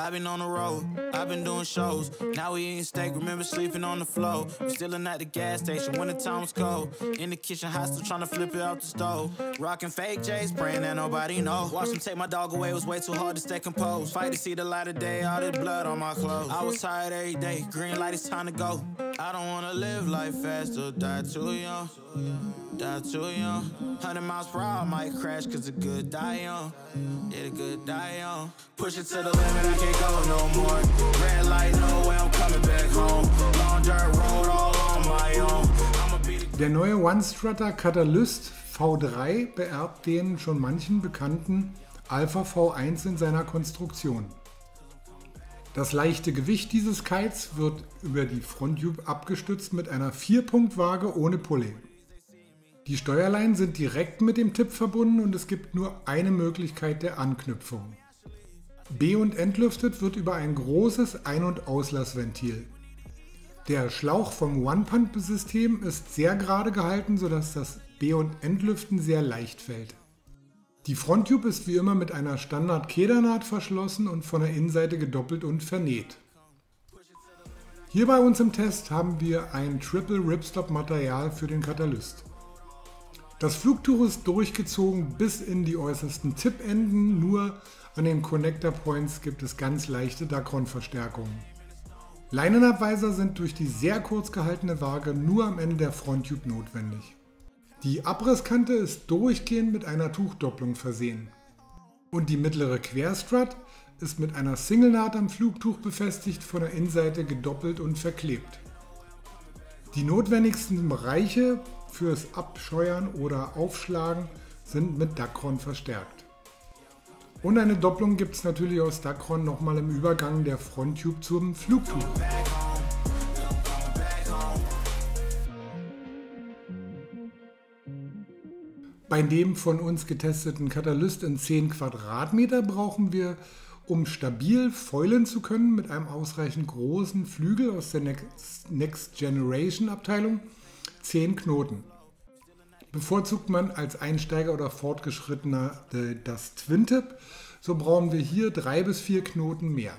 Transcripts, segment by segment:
I've been on the road, I've been doing shows. Now we eating steak, remember sleeping on the floor. We Stealing at the gas station when the time was cold. In the kitchen, hot still trying to flip it out the stove. Rocking fake J's, praying that nobody know. Watch them take my dog away, it was way too hard to stay composed. Fight to see the light of day, all this blood on my clothes. I was tired every day, green light, it's time to go. I don't wanna live life fast or die too young. Die too young. 100 miles per hour, might crash, cause the good die young. Yeah, the good die young. Push it to the limit, I can't go no more. Der neue One-Strutter Catalyst V3 beerbt den schon manchen bekannten Alpha V1 in seiner Konstruktion. Das leichte Gewicht dieses Kites wird über die Fronttube abgestützt mit einer 4-Punkt-Waage ohne Pulley. Die Steuerleinen sind direkt mit dem Tipp verbunden und es gibt nur eine Möglichkeit der Anknüpfung. B- und entlüftet wird über ein großes Ein- und Auslassventil. Der Schlauch vom One-Pump-System ist sehr gerade gehalten, sodass das B- und Entlüften sehr leicht fällt. Die Fronttube ist wie immer mit einer Standard-Kedernaht verschlossen und von der Innenseite gedoppelt und vernäht. Hier bei uns im Test haben wir ein Triple Ripstop Material für den Katalyst. Das Flugtuch ist durchgezogen bis in die äußersten Tippenden, nur an den Connector Points gibt es ganz leichte Dacron-Verstärkungen. Leinenabweiser sind durch die sehr kurz gehaltene Waage nur am Ende der Fronttube notwendig. Die Abrisskante ist durchgehend mit einer Tuchdopplung versehen. Und die mittlere Querstrut ist mit einer Singlenaht am Flugtuch befestigt, von der Innenseite gedoppelt und verklebt. Die notwendigsten Bereiche fürs Abscheuern oder Aufschlagen sind mit Dacron verstärkt. Und eine Doppelung gibt es natürlich aus Dacron nochmal im Übergang der Fronttube zum Flugtuch. Bei dem von uns getesteten Katalyst in 10 Quadratmeter brauchen wir, um stabil foilen zu können, mit einem ausreichend großen Flügel aus der Next Generation Abteilung 10 Knoten. Bevorzugt man als Einsteiger oder Fortgeschrittener das Twin-Tip, so brauchen wir hier drei bis vier Knoten mehr.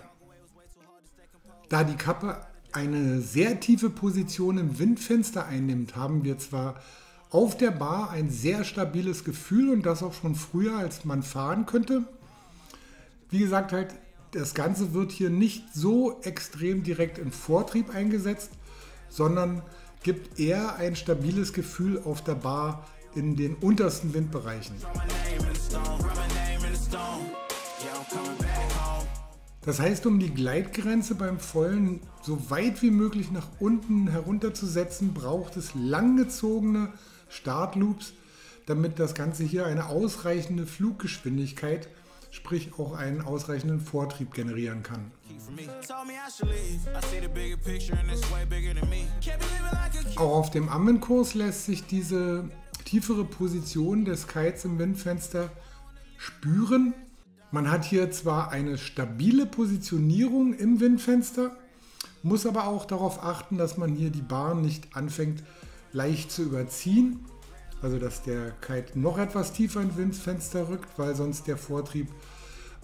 Da die Kappe eine sehr tiefe Position im Windfenster einnimmt, haben wir zwar auf der Bar ein sehr stabiles Gefühl und das auch schon früher, als man fahren könnte. Wie gesagt, halt, das Ganze wird hier nicht so extrem direkt im Vortrieb eingesetzt, sondern gibt eher ein stabiles Gefühl auf der Bar in den untersten Windbereichen. Das heißt, um die Gleitgrenze beim Vollen so weit wie möglich nach unten herunterzusetzen, braucht es langgezogene Startloops, damit das Ganze hier eine ausreichende Fluggeschwindigkeit, sprich auch einen ausreichenden Vortrieb generieren kann. Auch auf dem Ammenkurs lässt sich diese tiefere Position des Kites im Windfenster spüren. Man hat hier zwar eine stabile Positionierung im Windfenster, muss aber auch darauf achten, dass man hier die Bahn nicht anfängt leicht zu überziehen. Also dass der Kite noch etwas tiefer ins Windfenster rückt, weil sonst der Vortrieb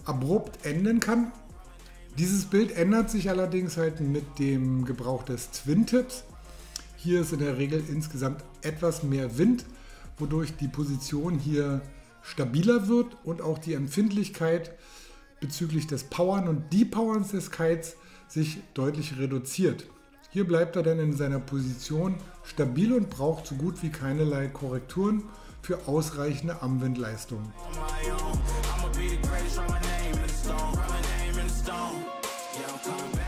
abrupt enden kann. Dieses Bild ändert sich allerdings halt mit dem Gebrauch des Twin-Tips. Hier ist in der Regel insgesamt etwas mehr Wind, wodurch die Position hier stabiler wird und auch die Empfindlichkeit bezüglich des Powern und Depowerns des Kites sich deutlich reduziert. Hier bleibt er dann in seiner Position stabil und braucht so gut wie keinerlei Korrekturen für ausreichende back.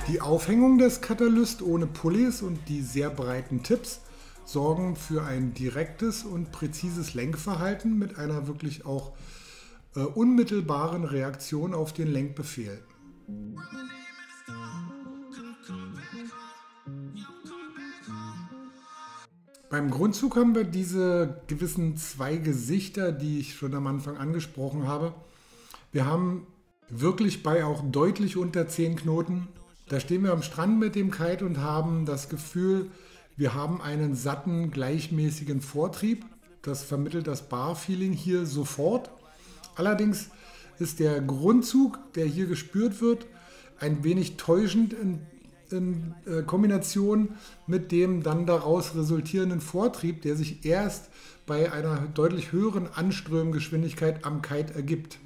Die Aufhängung des Katalyst ohne Pulleys und die sehr breiten Tipps sorgen für ein direktes und präzises Lenkverhalten mit einer wirklich auch äh, unmittelbaren Reaktion auf den Lenkbefehl. Beim Grundzug haben wir diese gewissen zwei Gesichter, die ich schon am Anfang angesprochen habe. Wir haben wirklich bei auch deutlich unter 10 Knoten. Da stehen wir am Strand mit dem Kite und haben das Gefühl, wir haben einen satten, gleichmäßigen Vortrieb. Das vermittelt das Bar-Feeling hier sofort. Allerdings ist der Grundzug, der hier gespürt wird, ein wenig täuschend in, in äh, Kombination mit dem dann daraus resultierenden Vortrieb, der sich erst bei einer deutlich höheren Anströmgeschwindigkeit am Kite ergibt.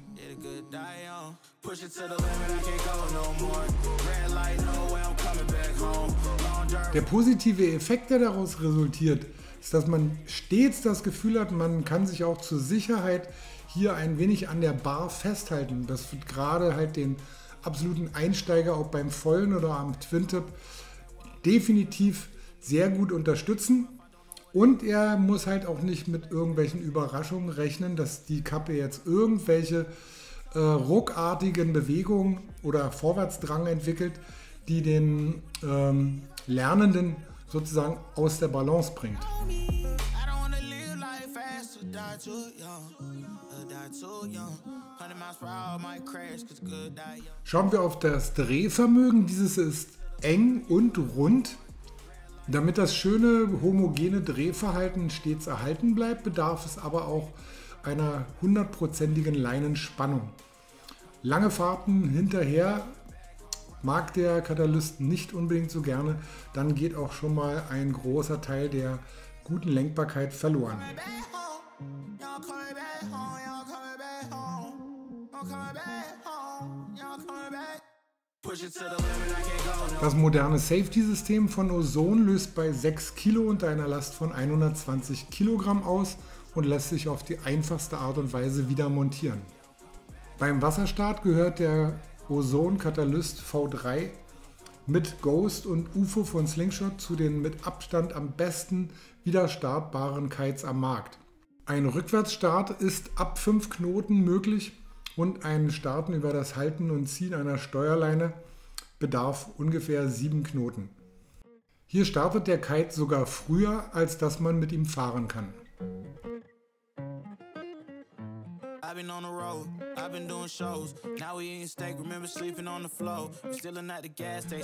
Der positive Effekt, der daraus resultiert, ist, dass man stets das Gefühl hat, man kann sich auch zur Sicherheit hier ein wenig an der Bar festhalten. Das wird gerade halt den absoluten Einsteiger auch beim Vollen oder am Twin-Tip definitiv sehr gut unterstützen. Und er muss halt auch nicht mit irgendwelchen Überraschungen rechnen, dass die Kappe jetzt irgendwelche äh, ruckartigen Bewegungen oder Vorwärtsdrang entwickelt, die den ähm, Lernenden sozusagen aus der Balance bringt. Schauen wir auf das Drehvermögen. Dieses ist eng und rund. Damit das schöne homogene Drehverhalten stets erhalten bleibt, bedarf es aber auch einer hundertprozentigen Leinenspannung. Lange Fahrten hinterher mag der Katalyst nicht unbedingt so gerne, dann geht auch schon mal ein großer Teil der guten Lenkbarkeit verloren. Das moderne Safety-System von Ozone löst bei 6 Kilo und einer Last von 120 Kilogramm aus und lässt sich auf die einfachste Art und Weise wieder montieren. Beim Wasserstart gehört der Ozone Katalyst V3 mit Ghost und UFO von Slingshot zu den mit Abstand am besten wieder startbaren Kites am Markt. Ein Rückwärtsstart ist ab 5 Knoten möglich und ein Starten über das Halten und Ziehen einer Steuerleine bedarf ungefähr 7 Knoten. Hier startet der Kite sogar früher, als dass man mit ihm fahren kann.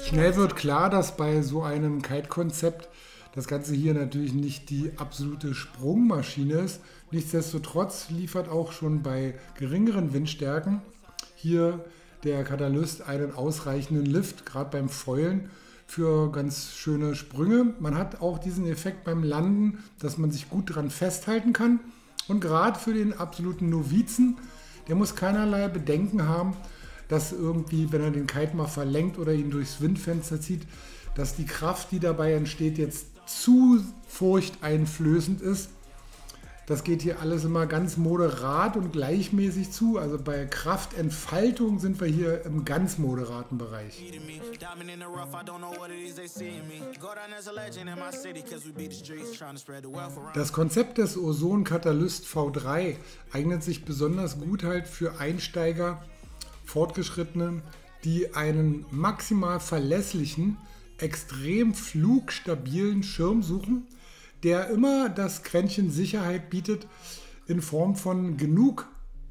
Schnell wird klar, dass bei so einem Kite-Konzept das Ganze hier natürlich nicht die absolute Sprungmaschine ist. Nichtsdestotrotz liefert auch schon bei geringeren Windstärken hier der Katalyst einen ausreichenden Lift, gerade beim Feulen für ganz schöne Sprünge. Man hat auch diesen Effekt beim Landen, dass man sich gut dran festhalten kann. Und gerade für den absoluten Novizen, der muss keinerlei Bedenken haben, dass irgendwie, wenn er den Kite mal verlenkt oder ihn durchs Windfenster zieht, dass die Kraft, die dabei entsteht, jetzt zu furchteinflößend ist. Das geht hier alles immer ganz moderat und gleichmäßig zu. Also bei Kraftentfaltung sind wir hier im ganz moderaten Bereich. Das Konzept des Ozon Katalyst V3 eignet sich besonders gut halt für Einsteiger, Fortgeschrittene, die einen maximal verlässlichen extrem flugstabilen Schirm suchen, der immer das Quäntchen Sicherheit bietet in Form von genug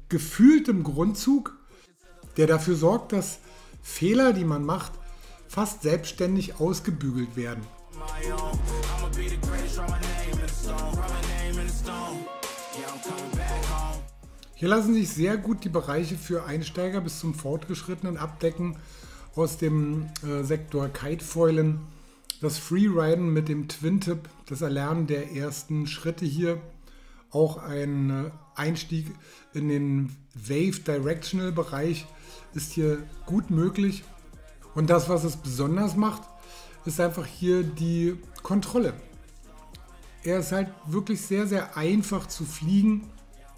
gefühltem Grundzug, der dafür sorgt, dass Fehler, die man macht, fast selbstständig ausgebügelt werden. Hier lassen sich sehr gut die Bereiche für Einsteiger bis zum Fortgeschrittenen abdecken, aus dem äh, Sektor Kitefoilen. Das Freeriden mit dem Twin-Tip, das Erlernen der ersten Schritte hier. Auch ein äh, Einstieg in den Wave Directional Bereich ist hier gut möglich. Und das, was es besonders macht, ist einfach hier die Kontrolle. Er ist halt wirklich sehr, sehr einfach zu fliegen.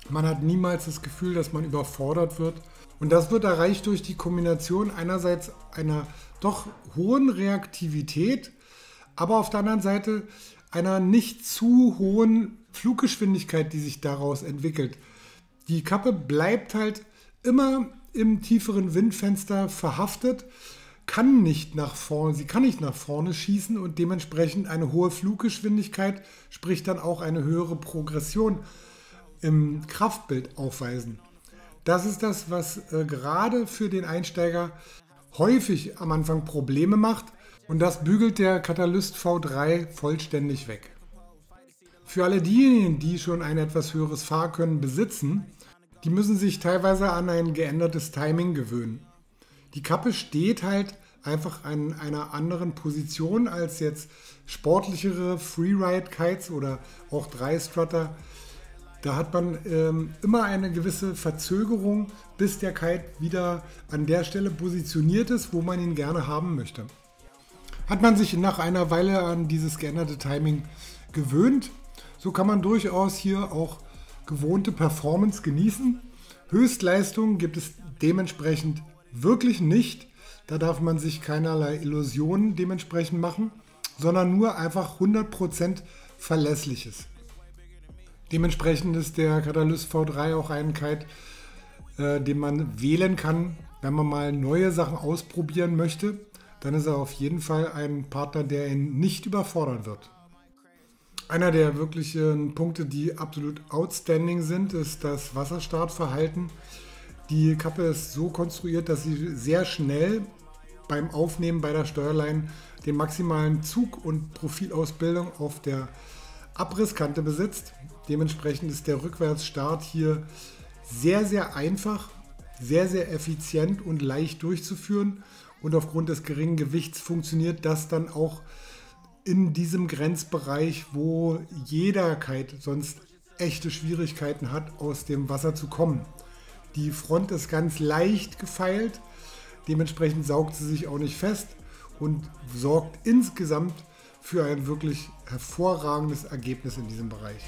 Man hat niemals das Gefühl, dass man überfordert wird. Und das wird erreicht durch die Kombination einerseits einer doch hohen Reaktivität, aber auf der anderen Seite einer nicht zu hohen Fluggeschwindigkeit, die sich daraus entwickelt. Die Kappe bleibt halt immer im tieferen Windfenster verhaftet, kann nicht nach vorne, sie kann nicht nach vorne schießen und dementsprechend eine hohe Fluggeschwindigkeit, sprich dann auch eine höhere Progression im Kraftbild aufweisen. Das ist das, was äh, gerade für den Einsteiger häufig am Anfang Probleme macht und das bügelt der Katalyst V3 vollständig weg. Für alle diejenigen, die schon ein etwas höheres Fahrkönnen besitzen, die müssen sich teilweise an ein geändertes Timing gewöhnen. Die Kappe steht halt einfach an einer anderen Position als jetzt sportlichere Freeride-Kites oder auch Dreistrutter. Da hat man ähm, immer eine gewisse Verzögerung, bis der Kite wieder an der Stelle positioniert ist, wo man ihn gerne haben möchte. Hat man sich nach einer Weile an dieses geänderte Timing gewöhnt, so kann man durchaus hier auch gewohnte Performance genießen. Höchstleistung gibt es dementsprechend wirklich nicht. Da darf man sich keinerlei Illusionen dementsprechend machen, sondern nur einfach 100% Verlässliches. Dementsprechend ist der Catalyst V3 auch ein Kite, äh, den man wählen kann, wenn man mal neue Sachen ausprobieren möchte. Dann ist er auf jeden Fall ein Partner, der ihn nicht überfordern wird. Einer der wirklichen Punkte, die absolut outstanding sind, ist das Wasserstartverhalten. Die Kappe ist so konstruiert, dass sie sehr schnell beim Aufnehmen bei der Steuerlein den maximalen Zug- und Profilausbildung auf der Abrisskante besitzt. Dementsprechend ist der Rückwärtsstart hier sehr, sehr einfach, sehr, sehr effizient und leicht durchzuführen. Und aufgrund des geringen Gewichts funktioniert das dann auch in diesem Grenzbereich, wo jeder Kite sonst echte Schwierigkeiten hat, aus dem Wasser zu kommen. Die Front ist ganz leicht gefeilt, dementsprechend saugt sie sich auch nicht fest und sorgt insgesamt für ein wirklich hervorragendes Ergebnis in diesem Bereich.